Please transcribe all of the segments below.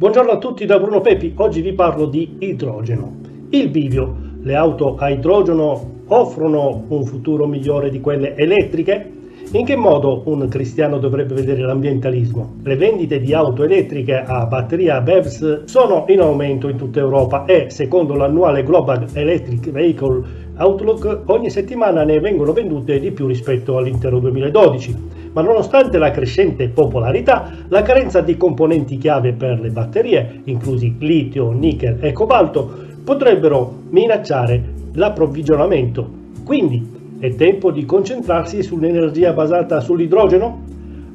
Buongiorno a tutti da Bruno Pepi, oggi vi parlo di idrogeno. Il bivio, le auto a idrogeno offrono un futuro migliore di quelle elettriche? In che modo un cristiano dovrebbe vedere l'ambientalismo? Le vendite di auto elettriche a batteria BEVS sono in aumento in tutta Europa e, secondo l'annuale Global Electric Vehicle Outlook, ogni settimana ne vengono vendute di più rispetto all'intero 2012 ma nonostante la crescente popolarità, la carenza di componenti chiave per le batterie, inclusi litio, nickel e cobalto, potrebbero minacciare l'approvvigionamento. Quindi è tempo di concentrarsi sull'energia basata sull'idrogeno?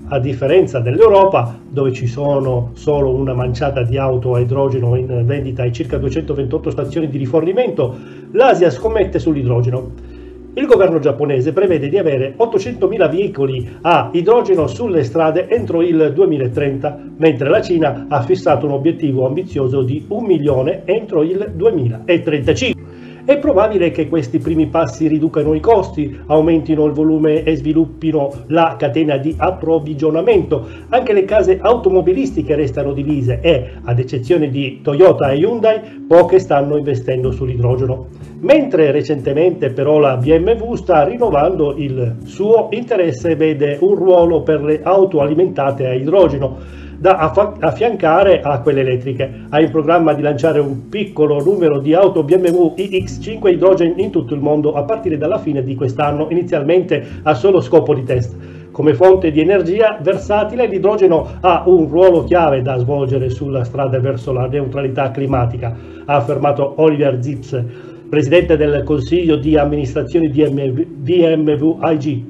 A differenza dell'Europa, dove ci sono solo una manciata di auto a idrogeno in vendita e circa 228 stazioni di rifornimento, l'Asia scommette sull'idrogeno il governo giapponese prevede di avere 800.000 veicoli a idrogeno sulle strade entro il 2030, mentre la Cina ha fissato un obiettivo ambizioso di un milione entro il 2035. È probabile che questi primi passi riducano i costi, aumentino il volume e sviluppino la catena di approvvigionamento. Anche le case automobilistiche restano divise e, ad eccezione di Toyota e Hyundai, poche stanno investendo sull'idrogeno mentre recentemente però la BMW sta rinnovando il suo interesse e vede un ruolo per le auto alimentate a idrogeno da affiancare a quelle elettriche. Ha in programma di lanciare un piccolo numero di auto BMW iX5 idrogen in tutto il mondo a partire dalla fine di quest'anno, inizialmente a solo scopo di test. Come fonte di energia versatile, l'idrogeno ha un ruolo chiave da svolgere sulla strada verso la neutralità climatica, ha affermato Oliver Zips, presidente del consiglio di amministrazione di BMW AG.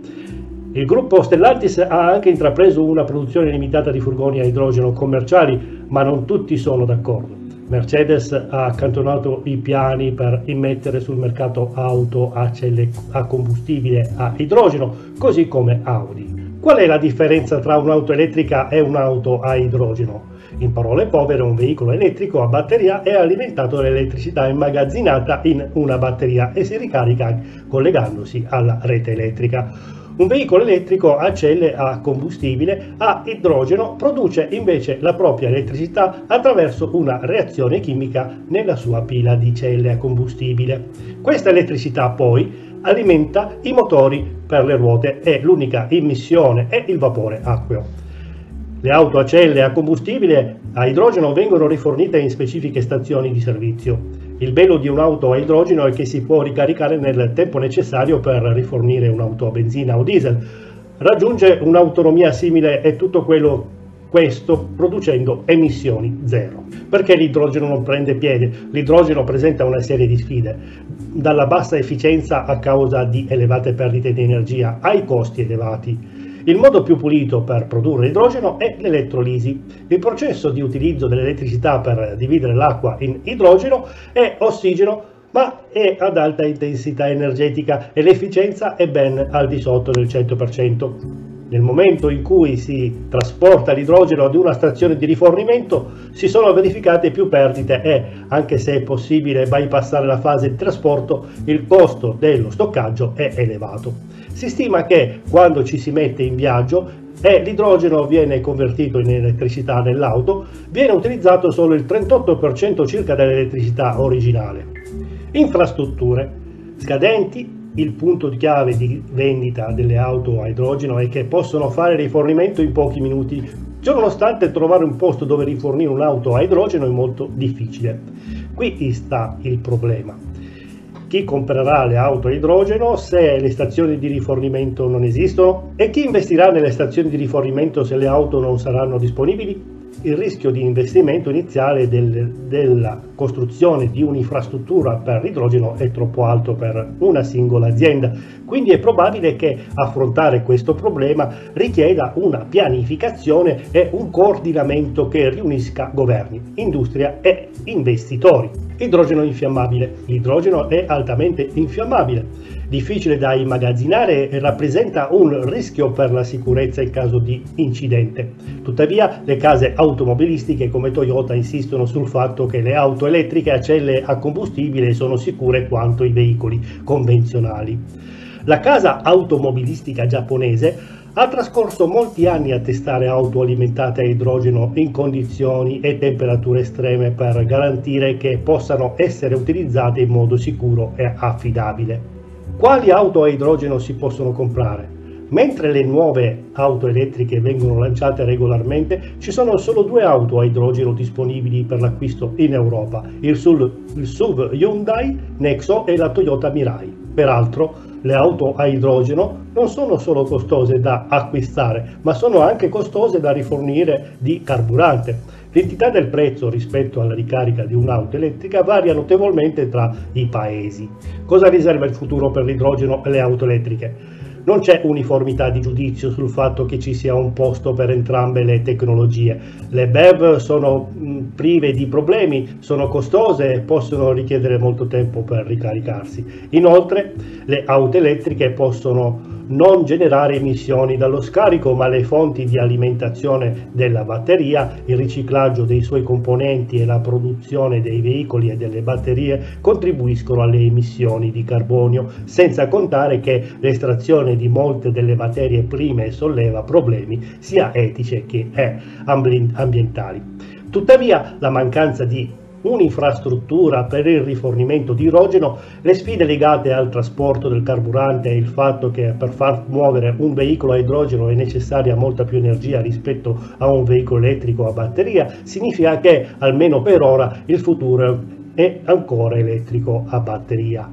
Il gruppo Stellantis ha anche intrapreso una produzione limitata di furgoni a idrogeno commerciali, ma non tutti sono d'accordo. Mercedes ha accantonato i piani per immettere sul mercato auto a celle a combustibile a idrogeno, così come Audi. Qual è la differenza tra un'auto elettrica e un'auto a idrogeno? In parole povere, un veicolo elettrico a batteria è alimentato dall'elettricità immagazzinata in una batteria e si ricarica collegandosi alla rete elettrica. Un veicolo elettrico a celle a combustibile a idrogeno produce invece la propria elettricità attraverso una reazione chimica nella sua pila di celle a combustibile. Questa elettricità poi alimenta i motori per le ruote e l'unica emissione è il vapore acqueo. Le auto a celle a combustibile a idrogeno vengono rifornite in specifiche stazioni di servizio. Il bello di un'auto a idrogeno è che si può ricaricare nel tempo necessario per rifornire un'auto a benzina o diesel. Raggiunge un'autonomia simile e tutto quello questo producendo emissioni zero. Perché l'idrogeno non prende piede? L'idrogeno presenta una serie di sfide, dalla bassa efficienza a causa di elevate perdite di energia ai costi elevati. Il modo più pulito per produrre idrogeno è l'elettrolisi. Il processo di utilizzo dell'elettricità per dividere l'acqua in idrogeno è ossigeno ma è ad alta intensità energetica e l'efficienza è ben al di sotto del 100%. Nel momento in cui si trasporta l'idrogeno ad una stazione di rifornimento si sono verificate più perdite e, anche se è possibile bypassare la fase di trasporto, il costo dello stoccaggio è elevato. Si stima che quando ci si mette in viaggio e l'idrogeno viene convertito in elettricità nell'auto, viene utilizzato solo il 38% circa dell'elettricità originale. Infrastrutture scadenti, il punto chiave di vendita delle auto a idrogeno è che possono fare rifornimento in pochi minuti, ciononostante trovare un posto dove rifornire un'auto a idrogeno è molto difficile. Qui sta il problema chi comprerà le auto a idrogeno se le stazioni di rifornimento non esistono e chi investirà nelle stazioni di rifornimento se le auto non saranno disponibili? Il rischio di investimento iniziale del, della costruzione di un'infrastruttura per l'idrogeno è troppo alto per una singola azienda, quindi è probabile che affrontare questo problema richieda una pianificazione e un coordinamento che riunisca governi, industria e investitori. Idrogeno infiammabile. L'idrogeno è altamente infiammabile difficile da immagazzinare e rappresenta un rischio per la sicurezza in caso di incidente. Tuttavia le case automobilistiche come Toyota insistono sul fatto che le auto elettriche a celle a combustibile sono sicure quanto i veicoli convenzionali. La casa automobilistica giapponese Ha trascorso molti anni a testare auto alimentate a idrogeno in condizioni e temperature estreme per garantire che possano essere utilizzate in modo sicuro e affidabile. Quali auto a idrogeno si possono comprare? Mentre le nuove auto elettriche vengono lanciate regolarmente, ci sono solo due auto a idrogeno disponibili per l'acquisto in Europa, il SUV, il SUV Hyundai Nexo e la Toyota Mirai. Peraltro, le auto a idrogeno non sono solo costose da acquistare, ma sono anche costose da rifornire di carburante. L'entità del prezzo rispetto alla ricarica di un'auto elettrica varia notevolmente tra i paesi. Cosa riserva il futuro per l'idrogeno e le auto elettriche? Non c'è uniformità di giudizio sul fatto che ci sia un posto per entrambe le tecnologie. Le BEV sono prive di problemi, sono costose e possono richiedere molto tempo per ricaricarsi. Inoltre le auto elettriche possono non generare emissioni dallo scarico, ma le fonti di alimentazione della batteria, il riciclaggio dei suoi componenti e la produzione dei veicoli e delle batterie contribuiscono alle emissioni di carbonio, senza contare che l'estrazione di molte delle materie prime solleva problemi sia etici che eh, ambientali. Tuttavia la mancanza di un'infrastruttura per il rifornimento di idrogeno, le sfide legate al trasporto del carburante e il fatto che per far muovere un veicolo a idrogeno è necessaria molta più energia rispetto a un veicolo elettrico a batteria, significa che almeno per ora il futuro è ancora elettrico a batteria.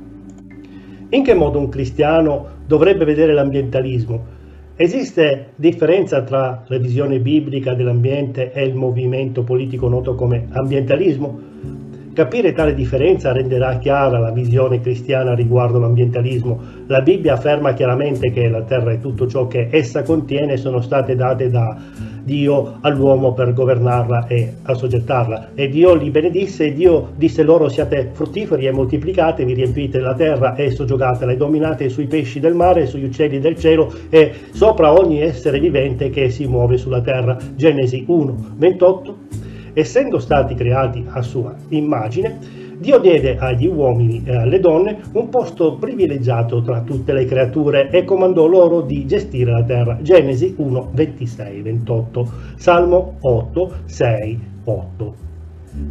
In che modo un cristiano dovrebbe vedere l'ambientalismo? Esiste differenza tra la visione biblica dell'ambiente e il movimento politico noto come ambientalismo? Capire tale differenza renderà chiara la visione cristiana riguardo l'ambientalismo. La Bibbia afferma chiaramente che la terra e tutto ciò che essa contiene sono state date da Dio all'uomo per governarla e assoggettarla. E Dio li benedisse e Dio disse loro siate fruttiferi e moltiplicatevi, riempite la terra e soggiogatela e dominate sui pesci del mare, sugli uccelli del cielo e sopra ogni essere vivente che si muove sulla terra. Genesi 1, 28 essendo stati creati a sua immagine, Dio diede agli uomini e alle donne un posto privilegiato tra tutte le creature e comandò loro di gestire la terra. Genesi 1, 26, 28, Salmo 8, 6, 8.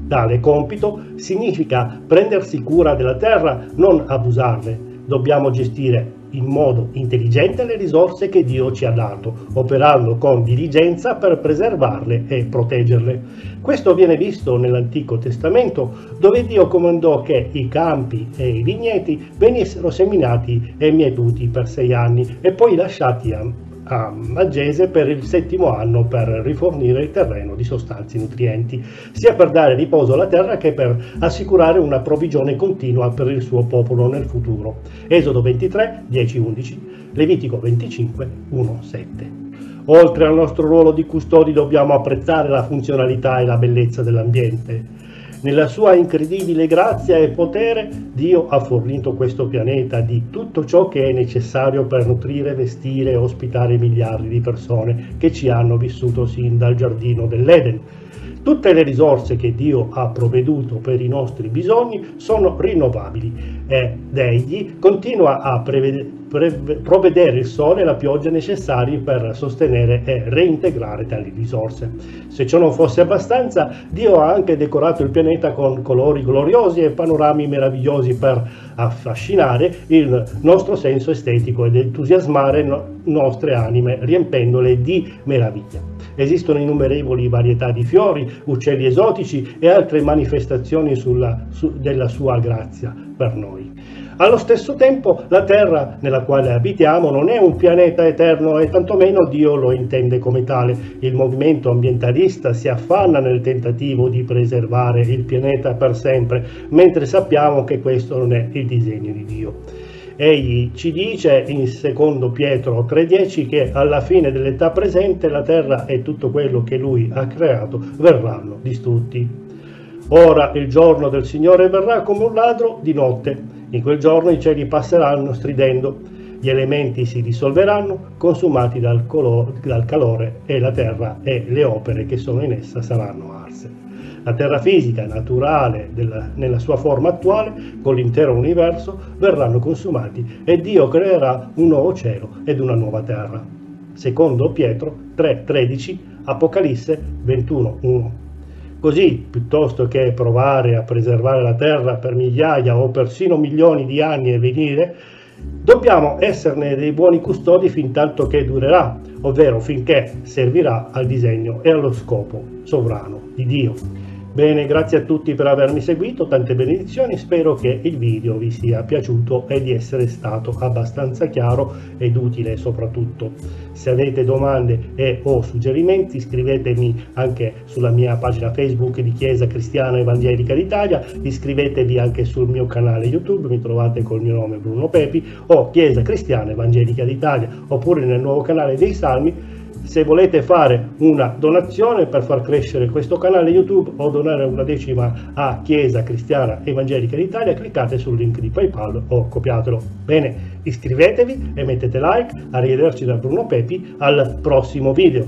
Tale compito significa prendersi cura della terra, non abusarne. Dobbiamo gestire in modo intelligente le risorse che Dio ci ha dato, operando con diligenza per preservarle e proteggerle. Questo viene visto nell'Antico Testamento, dove Dio comandò che i campi e i vigneti venissero seminati e mietuti per sei anni e poi lasciati a a Maggese per il settimo anno per rifornire il terreno di sostanze nutrienti, sia per dare riposo alla terra che per assicurare una provvigione continua per il suo popolo nel futuro. Esodo 23, 10-11, Levitico 25, 1-7. Oltre al nostro ruolo di custodi dobbiamo apprezzare la funzionalità e la bellezza dell'ambiente nella sua incredibile grazia e potere, Dio ha fornito questo pianeta di tutto ciò che è necessario per nutrire, vestire e ospitare miliardi di persone che ci hanno vissuto sin dal giardino dell'Eden. Tutte le risorse che Dio ha provveduto per i nostri bisogni sono rinnovabili ed Egli continua a prevedere provvedere il sole e la pioggia necessari per sostenere e reintegrare tali risorse. Se ciò non fosse abbastanza, Dio ha anche decorato il pianeta con colori gloriosi e panorami meravigliosi per affascinare il nostro senso estetico ed entusiasmare no nostre anime riempendole di meraviglia. Esistono innumerevoli varietà di fiori, uccelli esotici e altre manifestazioni sulla, su, della sua grazia per noi. Allo stesso tempo la terra nella quale abitiamo non è un pianeta eterno e tantomeno Dio lo intende come tale. Il movimento ambientalista si affanna nel tentativo di preservare il pianeta per sempre, mentre sappiamo che questo non è il disegno di Dio. Egli ci dice in secondo Pietro 3:10 che alla fine dell'età presente la terra e tutto quello che lui ha creato verranno distrutti. Ora il giorno del Signore verrà come un ladro di notte in quel giorno i cieli passeranno stridendo, gli elementi si dissolveranno, consumati dal, dal calore e la terra e le opere che sono in essa saranno arse. La terra fisica, naturale, della, nella sua forma attuale, con l'intero universo, verranno consumati e Dio creerà un nuovo cielo ed una nuova terra. secondo Pietro 3,13, Apocalisse 21,1. Così, piuttosto che provare a preservare la terra per migliaia o persino milioni di anni e venire, dobbiamo esserne dei buoni custodi fin tanto che durerà, ovvero finché servirà al disegno e allo scopo sovrano di Dio. Bene, grazie a tutti per avermi seguito, tante benedizioni, spero che il video vi sia piaciuto e di essere stato abbastanza chiaro ed utile soprattutto. Se avete domande e o suggerimenti scrivetemi anche sulla mia pagina Facebook di Chiesa Cristiana Evangelica d'Italia, iscrivetevi anche sul mio canale YouTube, mi trovate col mio nome Bruno Pepi o Chiesa Cristiana Evangelica d'Italia oppure nel nuovo canale dei Salmi se volete fare una donazione per far crescere questo canale YouTube o donare una decima a Chiesa Cristiana Evangelica d'Italia, cliccate sul link di PayPal o copiatelo. Bene, iscrivetevi e mettete like. Arrivederci da Bruno Pepi al prossimo video.